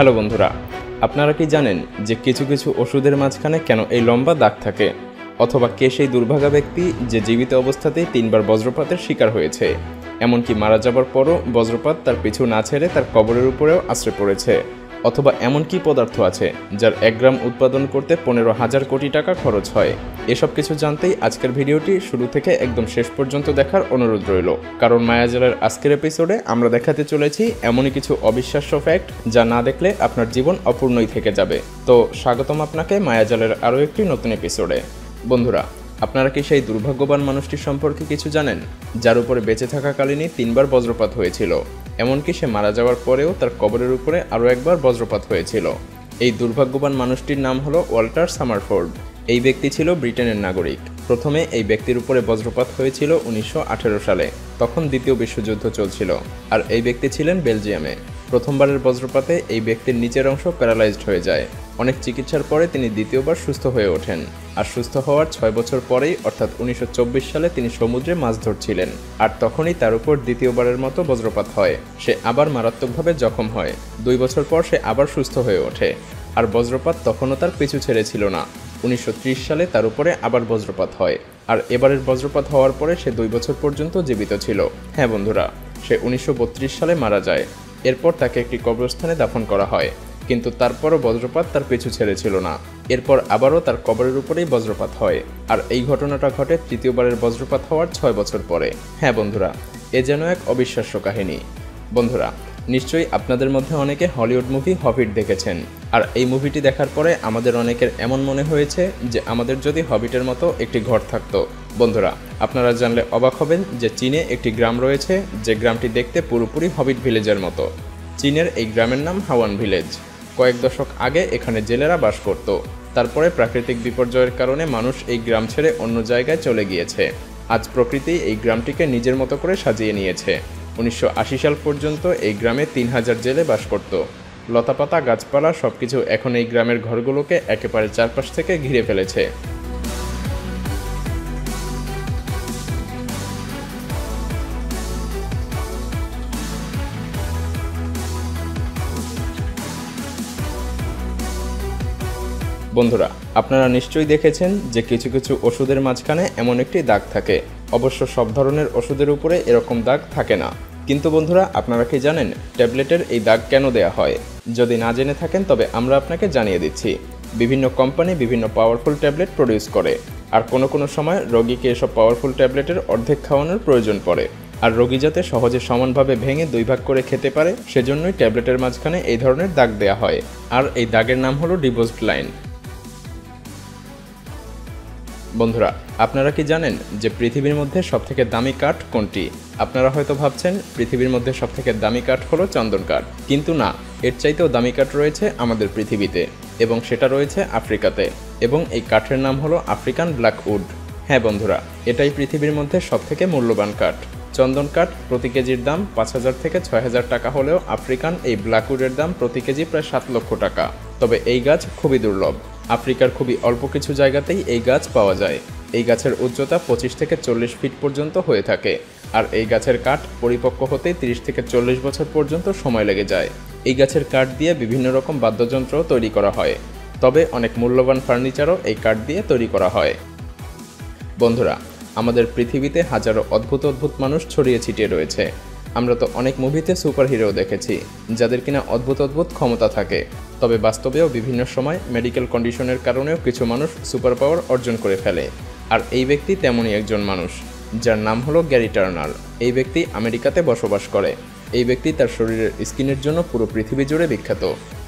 Hello বন্ধুরা, আপনারা কি জানেন যে কিছু কিছু ওষুধের মাঝখানে কেন এই লম্বা দাগ থাকে? অথবা কে সেই দুর্ভাগা ব্যক্তি যে জীবিত অবস্থাতেই তিনবার বজ্রপাতের শিকার হয়েছে? এমনকি মারা যাবার পরও বজ্রপাত তার পিছু না ছেড়ে তার কবরের উপরেও আশ্রয় পড়েছে। অথবা এমন কি পদার্থ আছে যার এক গ্রাম উৎপাদন করতে পনেরো হাজার কোটি টাকা খরচ হয়? এসব কিছু জানতেই আজকের ভিডিওটি শুরু থেকে একদম শেষ পর্যন্ত দেখার অনুরোধ রইল। কারণ মায়াজালের আজকের এপিসোডে আমরা দেখাতে চলেছি এমনই কিছু অবিশ্বাস্য ফ্যাক্ট যা না দেখলে আপনার জীবন অপূর্ণই থেকে যাবে। তো স্বাগতম আপনাকে মায়াজালের আরও একটি নতুন এপিসোডে বন্ধুরা, আপনারা কি সেই দুর্ভাগ্যবান মানুষটির সম্পর্কে কিছু জানেন? যার উপরে বেঁচে থাকাকালীনই তিনবার বজ্রপাত হয়েছিল। এমনকি সে মারা যাওয়ার পরেও তার কবরের উপরে আরও একবার বজ্রপাত হয়েছিল। এই দুর্ভাগ্যবান মানুষটির নাম হলো ওয়াল্টার সামারফোর্ড। এই ব্যক্তি ছিল ব্রিটেনের নাগরিক। প্রথমে এই ব্যক্তির উপরে বজ্রপাত হয়েছিল উনিশশো আঠেরো সালে, তখন দ্বিতীয় বিশ্বযুদ্ধ চলছিল, আর এই ব্যক্তি ছিলেন বেলজিয়ামে। প্রথমবারের বজ্রপাতে এই ব্যক্তির নিচের অংশ প্যারালাইজড হয়ে যায়। অনেক চিকিৎসার পরে তিনি দ্বিতীয়বার সুস্থ হয়ে ওঠেন। আর সুস্থ হওয়ার ছয় বছর পরেই, অর্থাৎ উনিশশো চব্বিশ সালে তিনি সমুদ্রে মাছ ধরছিলেন। আর তখনই তার উপর দ্বিতীয়বারের মতো বজ্রপাত হয়। সে আবার মারাত্মকভাবে জখম হয়। দুই বছর পর সে আবার সুস্থ হয়ে ওঠে। আর বজ্রপাত তখনও তার পিছু ছেড়েছিল না। উনিশশো ত্রিশ সালে তার উপরে আবার বজ্রপাত হয়। আর এবারের বজ্রপাত হওয়ার পরে সে দুই বছর পর্যন্ত জীবিত ছিল। হ্যাঁ বন্ধুরা, সে উনিশশো বত্রিশ সালে মারা যায়। এরপর তাকে একটি কবরস্থানে দাফন করা হয়। কিন্তু তারপরও বজ্রপাত তার পিছু ছেড়েছিল না। এরপর আবারও তার কবরের উপরেই বজ্রপাত হয়। আর এই ঘটনাটা ঘটে তৃতীয়বারের বজ্রপাত হওয়ার ছয় বছর পরে। হ্যাঁ বন্ধুরা, এ যেন এক অবিশ্বাস্য কাহিনী। বন্ধুরা, নিশ্চয়ই আপনাদের মধ্যে অনেকে হলিউড মুভি হবিট দেখেছেন। আর এই মুভিটি দেখার পরে আমাদের অনেকের এমন মনে হয়েছে যে আমাদের যদি হবিটের মতো একটি ঘর থাকতো। বন্ধুরা, আপনারা জানলে অবাক হবেন যে চীনে একটি গ্রাম রয়েছে যে গ্রামটি দেখতে পুরোপুরি হবিট ভিলেজের মতো। চীনের এই গ্রামের নাম হাওয়ান ভিলেজ। কয়েক দশক আগে এখানে জেলেরা বাস করত। তারপরে প্রাকৃতিক বিপর্যয়ের কারণে মানুষ এই গ্রাম ছেড়ে অন্য জায়গায় চলে গিয়েছে। আজ প্রকৃতি এই গ্রামটিকে নিজের মতো করে সাজিয়ে নিয়েছে। উনিশশো আশি সাল পর্যন্ত এই গ্রামে তিন হাজার জেলে বাস করত। লতাপাতা, গাছপালা সবকিছু এখন এই গ্রামের ঘরগুলোকে একেবারে চারপাশ থেকে ঘিরে ফেলেছে। বন্ধুরা, আপনারা নিশ্চয়ই দেখেছেন যে কিছু কিছু ওষুধের মাঝখানে এমন একটি দাগ থাকে। অবশ্য সব ধরনের ওষুধের উপরে এরকম দাগ থাকে না। কিন্তু বন্ধুরা, আপনারা কি জানেন ট্যাবলেটের এই দাগ কেন দেয়া হয়? যদি না জেনে থাকেন, তবে আমরা আপনাকে জানিয়ে দিচ্ছি। বিভিন্ন কোম্পানি বিভিন্ন পাওয়ারফুল ট্যাবলেট প্রডিউস করে। আর কোনো কোনো সময় রোগীকে এসব পাওয়ারফুল ট্যাবলেটের অর্ধেক খাওয়ানোর প্রয়োজন পড়ে। আর রোগী যাতে সহজে সমানভাবে ভেঙে দুই ভাগ করে খেতে পারে, সেজন্যই ট্যাবলেটের মাঝখানে এই ধরনের দাগ দেয়া হয়। আর এই দাগের নাম হলো ডিবোজড লাইন বন্ধুরা, আপনারা কি জানেন যে পৃথিবীর মধ্যে সবথেকে দামি কাঠ কোনটি? আপনারা হয়তো ভাবছেন, পৃথিবীর মধ্যে সবথেকে দামি কাঠ হলো চন্দন কাঠ। কিন্তু না, এর চাইতেও দামি কাঠ রয়েছে আমাদের পৃথিবীতে, এবং সেটা রয়েছে আফ্রিকাতে, এবং এই কাঠের নাম হলো আফ্রিকান ব্ল্যাক উড হ্যাঁ বন্ধুরা, এটাই পৃথিবীর মধ্যে সবথেকে মূল্যবান কাঠ। চন্দন কাঠ প্রতি কেজির দাম পাঁচ হাজার থেকে ছয় হাজার টাকা হলেও আফ্রিকান এই ব্ল্যাকউডের দাম প্রতি কেজি প্রায় সাত লক্ষ টাকা। তবে এই গাছ খুবই দুর্লভ। আফ্রিকার খুবই অল্প কিছু জায়গাতেই এই গাছ পাওয়া যায়। এই গাছের উচ্চতা পঁচিশ থেকে চল্লিশ ফিট পর্যন্ত হয়ে থাকে। আর এই গাছের কাঠ পরিপক্ক হতে তিরিশ থেকে চল্লিশ বছর পর্যন্ত সময় লেগে যায়। এই গাছের কাঠ দিয়ে বিভিন্ন রকম বাদ্যযন্ত্র তৈরি করা হয়। তবে অনেক মূল্যবান ফার্নিচারও এই কাঠ দিয়ে তৈরি করা হয়। বন্ধুরা, আমাদের পৃথিবীতে হাজারো অদ্ভুত অদ্ভুত মানুষ ছড়িয়ে ছিটিয়ে রয়েছে। আমরা তো অনেক মুভিতে সুপার হিরো দেখেছি, যাদের কিনা অদ্ভুত অদ্ভুত ক্ষমতা থাকে। তবে বাস্তবেও বিভিন্ন সময় মেডিকেল কন্ডিশনের কারণেও কিছু মানুষ সুপার পাওয়ার অর্জন করে ফেলে। আর এই ব্যক্তি তেমনই একজন মানুষ, যার নাম হলো গ্যারি টার্নার। এই ব্যক্তি আমেরিকাতে বসবাস করে। এই ব্যক্তি তার শরীরের স্কিনের জন্য পুরো পৃথিবী জুড়ে বিখ্যাত।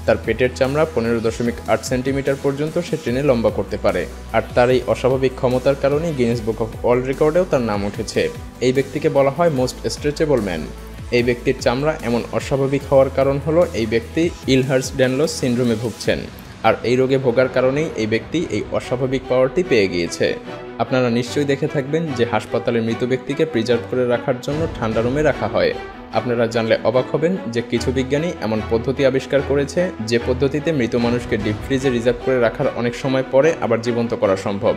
তার পেটের চামড়া পনেরো দশমিক আট সেন্টিমিটার পর্যন্ত সে ট্রেনে লম্বা করতে পারে। আর তার এই অস্বাভাবিক ক্ষমতার কারণে গিনেস বুক অফ ওয়ার্ল্ড রেকর্ডেও তার নাম উঠেছে। এই ব্যক্তিকে বলা হয় মোস্ট স্ট্রেচেবল ম্যান এই ব্যক্তির চামড়া এমন অস্বাভাবিক হওয়ার কারণ হলো এই ব্যক্তি ইলহার্স ড্যানলস সিন্ড্রোমে ভুগছেন। আর এই রোগে ভোগার কারণেই এই ব্যক্তি এই অস্বাভাবিক পাওয়ারটি পেয়ে গিয়েছে। আপনারা নিশ্চয়ই দেখে থাকবেন যে হাসপাতালে মৃত ব্যক্তিকে প্রিজার্ভ করে রাখার জন্য ঠান্ডা রুমে রাখা হয়। আপনারা জানলে অবাক হবেন যে কিছু বিজ্ঞানী এমন পদ্ধতি আবিষ্কার করেছে যে পদ্ধতিতে মৃত মানুষকে ডিপ ফ্রিজে রিজার্ভ করে রাখার অনেক সময় পরে আবার জীবন্ত করা সম্ভব।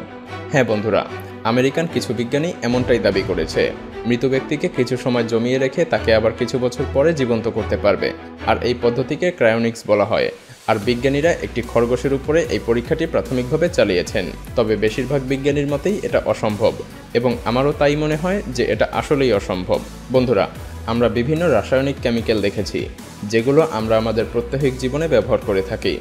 হ্যাঁ বন্ধুরা, আমেরিকান কিছু বিজ্ঞানী এমনটাই দাবি করেছে। মৃত ব্যক্তিকে কিছু সময় জমিয়ে রেখে তাকে আবার কিছু বছর পরে জীবন্ত করতে পারবে। আর এই পদ্ধতিকে ক্রায়োনিক্স বলা হয়। আর বিজ্ঞানীরা একটি খরগোশের উপরে এই পরীক্ষাটি প্রাথমিকভাবে চালিয়েছেন। তবে বেশিরভাগ বিজ্ঞানীর মতেই এটা অসম্ভব। এবং আমারও তাই মনে হয় যে এটা আসলেই অসম্ভব। বন্ধুরা আমরা বিভিন্ন রাসায়নিক কেমিক্যাল দেখেছি, যেগুলো আমরা আমাদের প্রত্যহিক জীবনে ব্যবহার করে থাকি,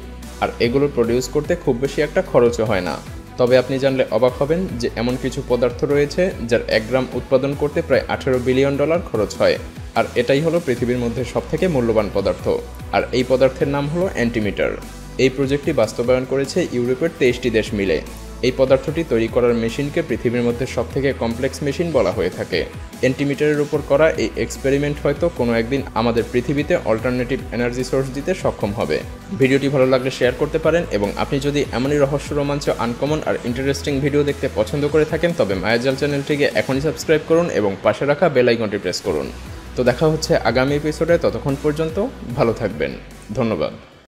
আর এগুলো প্রডিউস করতে খুব বেশি একটা খরচও হয় না। তবে আপনি জানলে অবাক হবেন যে এমন কিছু পদার্থ রয়েছে যার এক গ্রাম উৎপাদন করতে প্রায় আঠেরো বিলিয়ন ডলার খরচ হয়, আর এটাই হলো পৃথিবীর মধ্যে সবথেকে মূল্যবান পদার্থ। আর এই পদার্থের নাম হলো অ্যান্টিমিটার। এই প্রজেক্টটি বাস্তবায়ন করেছে ইউরোপের তেইশটি দেশ মিলে। এই পদার্থটি তৈরি করার মেশিনকে পৃথিবীর মধ্যে সবথেকে কমপ্লেক্স মেশিন বলা হয়ে থাকে। এন্টিমিটারের উপর করা এই এক্সপেরিমেন্ট হয়তো কোনো একদিন আমাদের পৃথিবীতে অল্টারনেটিভ এনার্জি সোর্স দিতে সক্ষম হবে। ভিডিওটি ভালো লাগলে শেয়ার করতে পারেন এবং আপনি যদি এমনই রহস্য, রোমাঞ্চ, আনকমন আর ইন্টারেস্টিং ভিডিও দেখতে পছন্দ করে থাকেন, তবে মায়াজাল চ্যানেলটিকে এখনই সাবস্ক্রাইব করুন এবং পাশে রাখা বেল আইকনটি প্রেস করুন। তো দেখা হচ্ছে আগামী এপিসোডে ততক্ষণ পর্যন্ত ভালো থাকবেন। ধন্যবাদ।